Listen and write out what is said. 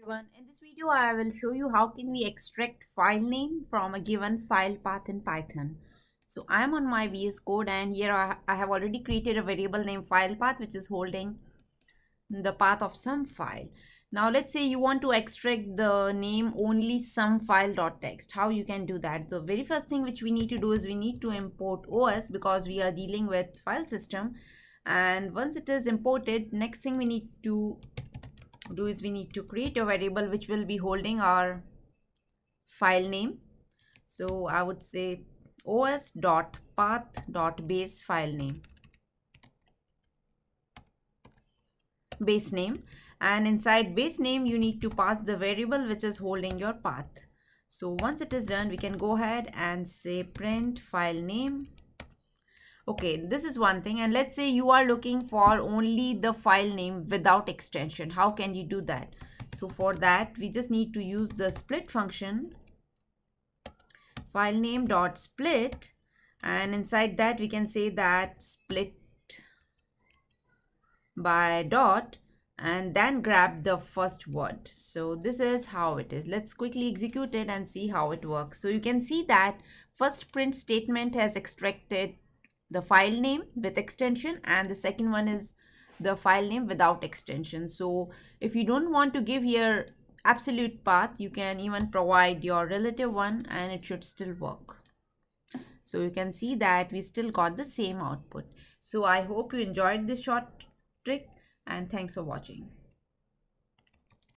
everyone. In this video I will show you how can we extract file name from a given file path in Python. So I am on my VS code and here I have already created a variable named file path which is holding the path of some file. Now let's say you want to extract the name only some file.txt how you can do that? The very first thing which we need to do is we need to import os because we are dealing with file system. And once it is imported next thing we need to do is we need to create a variable which will be holding our file name. So i would say os dot path dot base file name. Base name. And inside base name you need to pass the variable which is holding your path. So once it is done we can go ahead and say print file name okay this is one thing and let's say you are looking for only the file name without extension. How can you do that? So for that we just need to use the split function file name dot split and inside that we can say that split by dot and then grab the first word. So this is how it is. Let's quickly execute it and see how it works. So you can see that first print statement has extracted the file name with extension and the second one is the file name without extension. So if you don't want to give your absolute path you can even provide your relative one and it should still work. So you can see that we still got the same output. So i hope you enjoyed this short trick and thanks for watching